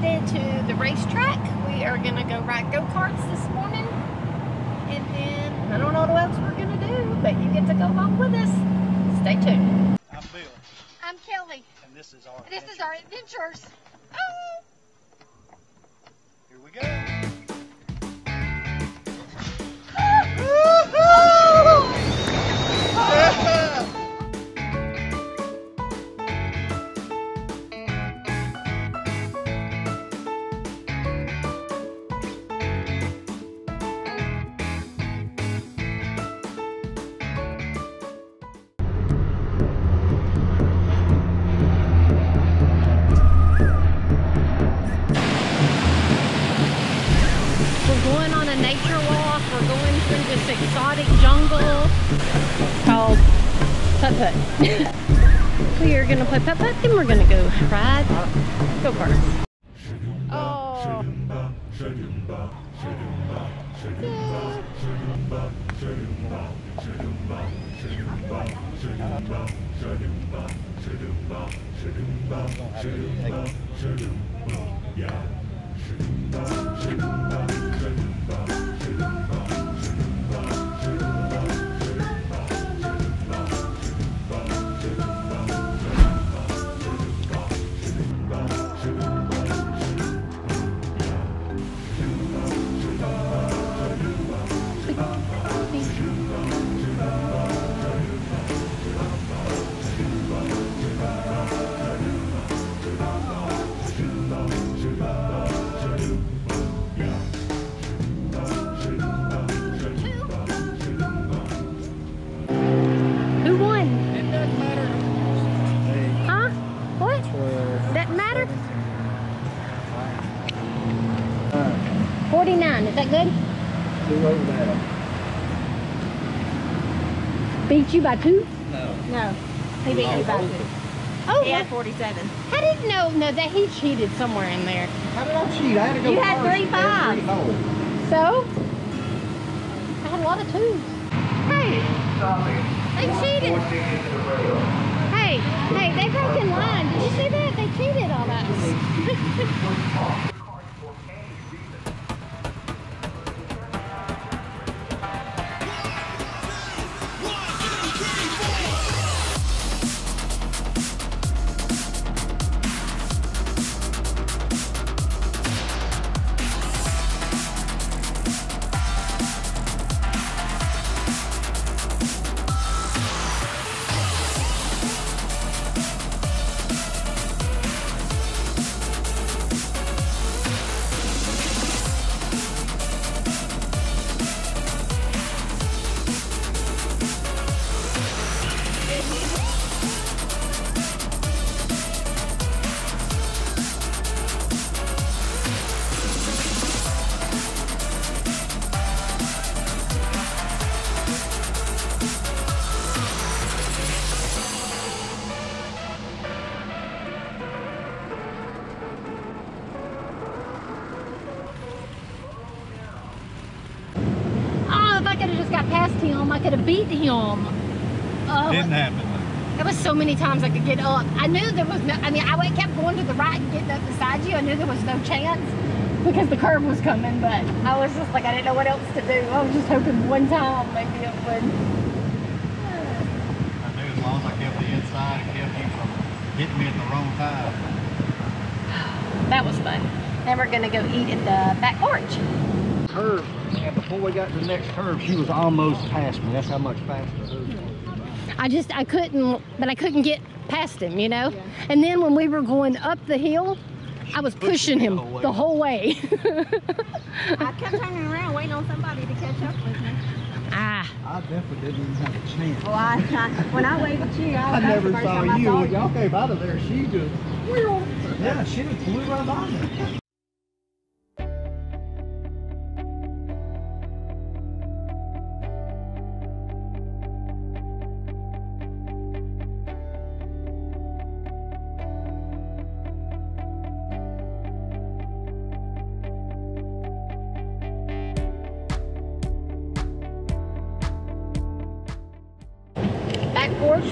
headed to the racetrack. We are gonna go ride go-karts this morning. And then, I don't know what else we're gonna do, but you get to go along with us. Stay tuned. I'm Bill, I'm Kelley. and this is our. This is our adventures. Oh! Here we go. Called Putt Putt. we are to play Putt Putt, then we're to go ride go karts. Oh. Who you by two? No. No, he beat you by two. Oh, He had 47. I didn't know. No, that he cheated somewhere in there. How did I cheat? I had to go You had three You had three fives. So? I had a lot of twos. Hey, they cheated. Hey, hey, they broke in line. Did you see that? They cheated on us. I could have just got past him, I could have beat him. Oh, Didn't happen. There was so many times I could get up. I knew there was no, I mean, I kept going to the right and getting up beside you. I knew there was no chance because the curve was coming, but I was just like, I didn't know what else to do. I was just hoping one time maybe it would. I knew as long as I kept the inside, it kept you from hitting me at the wrong time. That was fun. Then we're gonna go eat at the back porch. Curve, and before we got to the next curve, she was almost past me. That's how much faster hers. I just, I couldn't, but I couldn't get past him, you know? And then when we were going up the hill, I was pushing him the whole way. I kept turning around waiting on somebody to catch up with me. ah, I definitely didn't even have a chance. Well, I, I when I waved at you, I, I that's never the first saw time you. y'all came out of there, she just, yeah, she just flew right by me.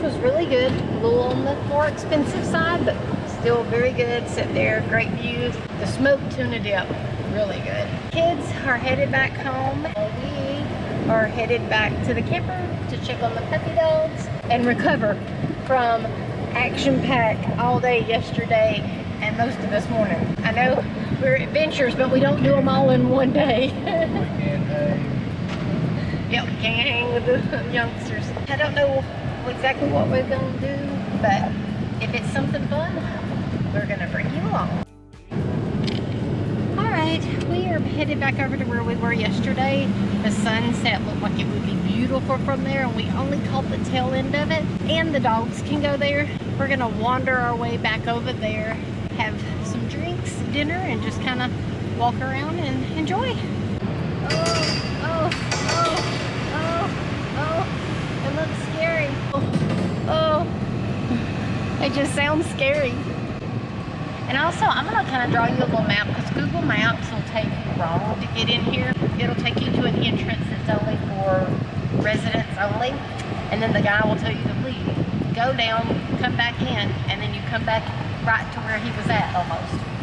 Was really good. A little on the more expensive side, but Still very good. Sit there, great views. The smoked tuna dip, really good. Kids are headed back home. We are headed back to the camper to check on the puppy dogs and recover from action pack all day yesterday and most of this morning. I know we're adventures, but we don't do them all in one day. Yep, can't hang with the youngsters. I don't know exactly what we're gonna do, but if it's something fun, we're gonna bring you along. All right, we are headed back over to where we were yesterday. The sunset looked like it would be beautiful from there, and we only caught the tail end of it. And the dogs can go there. We're gonna wander our way back over there, have some drinks, dinner, and just kind of walk around and enjoy. Oh, oh, oh, it looks scary. Oh, oh, it just sounds scary. And also, I'm gonna kind of draw you a little map because Google Maps will take you wrong to get in here. It'll take you to an entrance that's only for residents only. And then the guy will tell you to leave. Go down, come back in, and then you come back right to where he was at almost.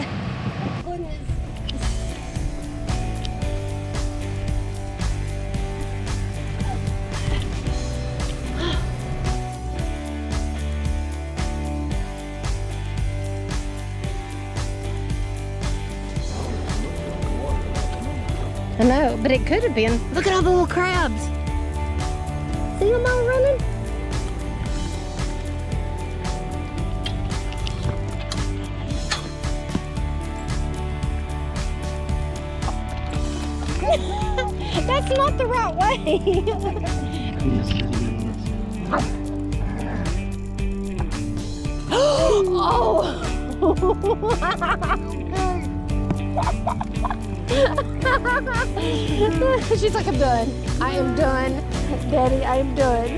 But it could have been. Look at all the little crabs. See them all running? That's not the right way. oh! She's like, I'm done. I am done. Daddy, I am done.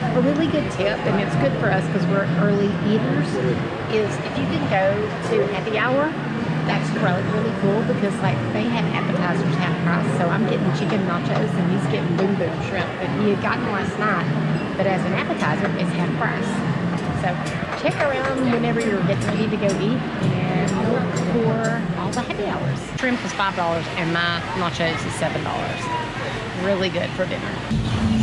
A really good tip, and it's good for us because we're early eaters, is if you can go to happy hour, that's really, really cool because like they have appetizers half price. So I'm getting chicken nachos and he's getting boom boom shrimp that he had gotten last night. But as an appetizer, it's half price. So check around whenever you're getting ready to go eat and look for all the happy hours. Shrimp is five dollars and my nachos is seven dollars. Really good for dinner.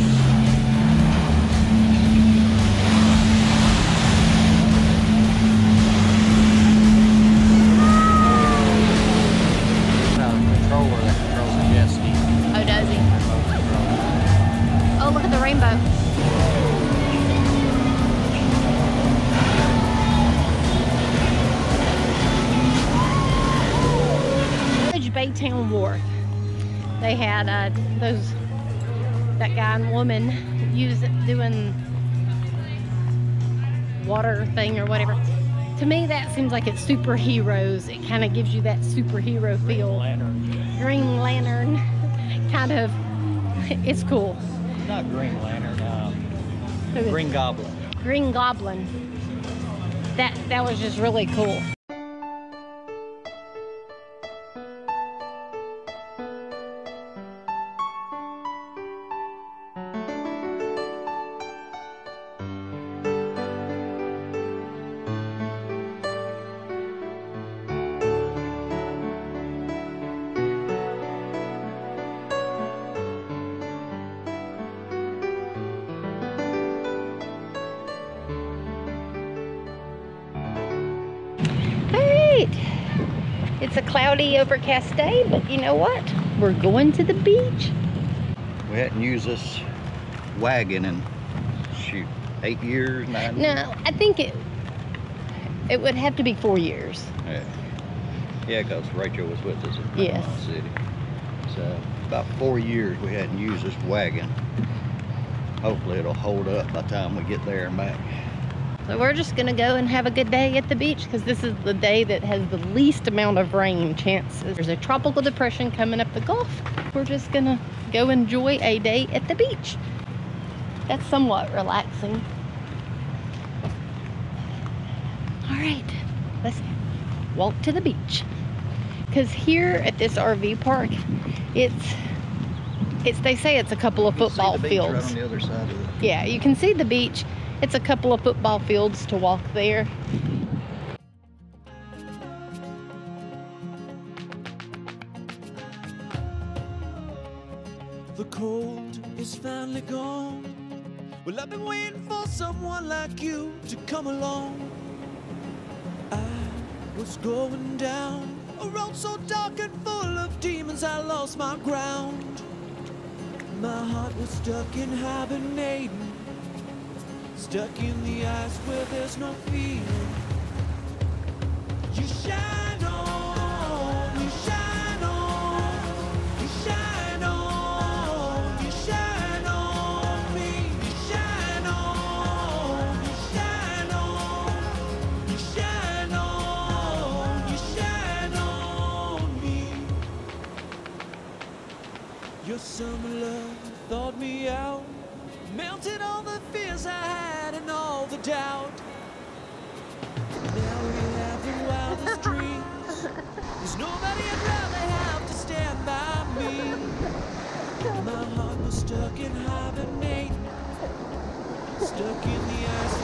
Rainbow. Baytowne Wharf. They had uh, those that guy and woman use doing water thing or whatever. To me, that seems like it's superheroes. It kind of gives you that superhero feel. Lantern. Green Lantern kind of. It's cool. Not Green Lantern. Um, Green Goblin. Green Goblin. That that was just really cool. It's a cloudy, overcast day, but you know what? We're going to the beach. We hadn't used this wagon in shoot eight years, nine. No, I think it it would have to be four years. Yeah. Yeah, because Rachel was with us in Yes. City. So about four years we hadn't used this wagon. Hopefully it'll hold up by the time we get there and back. So we're just gonna go and have a good day at the beach because this is the day that has the least amount of rain chances. There's a tropical depression coming up the Gulf. We're just gonna go enjoy a day at the beach. That's somewhat relaxing. All right, let's walk to the beach. because here at this RV park, it's it's they say it's a couple of football Right fields. on the other side of the Yeah, you can see the beach. It's a couple of football fields to walk there. The cold is finally gone. Well, I've been waiting for someone like you to come along. I was going down a road so dark and full of demons, I lost my ground. My heart was stuck in hibernating, stuck in the ice where there's no feeling. There's nobody I'd rather have to stand by me. My heart was stuck in hibernating, stuck in the ice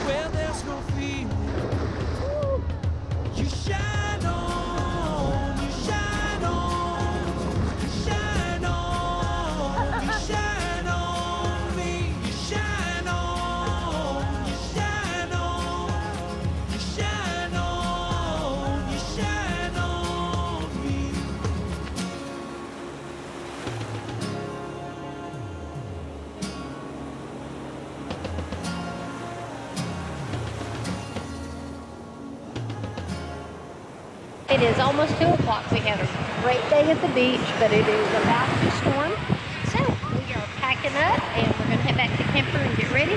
is almost 2 o'clock. We had a great day at the beach, but it is about to storm. So we are packing up and we're going to head back to camper and get ready.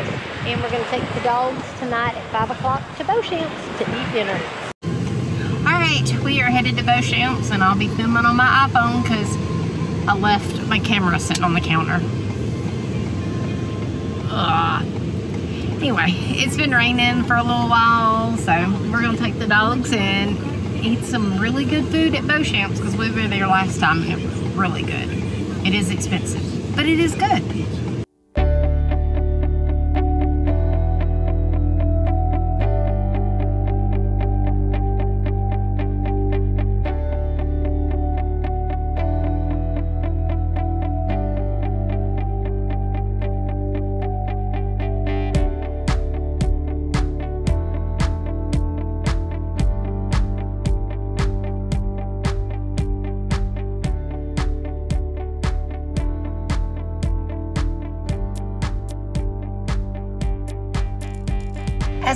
And we're going to take the dogs tonight at 5 o'clock to Boshamps to eat dinner. All right, we are headed to Boshamps and I'll be filming on my iPhone because I left my camera sitting on the counter. Ugh. Anyway, it's been raining for a little while, so we're gonna take the dogs and eat some really good food at Boshamps because we were there last time and it was really good. It is expensive, but it is good.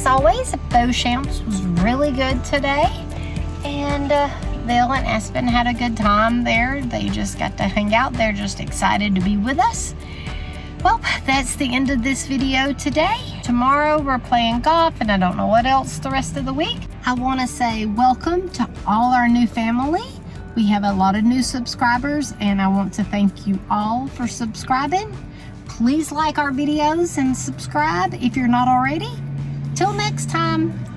As always, Boshamps was really good today, and uh, Bill and Aspen had a good time there. They just got to hang out. They're just excited to be with us. Well, that's the end of this video today. Tomorrow we're playing golf, and I don't know what else the rest of the week. I want to say welcome to all our new family. We have a lot of new subscribers, and I want to thank you all for subscribing. Please like our videos and subscribe if you're not already. Till next time,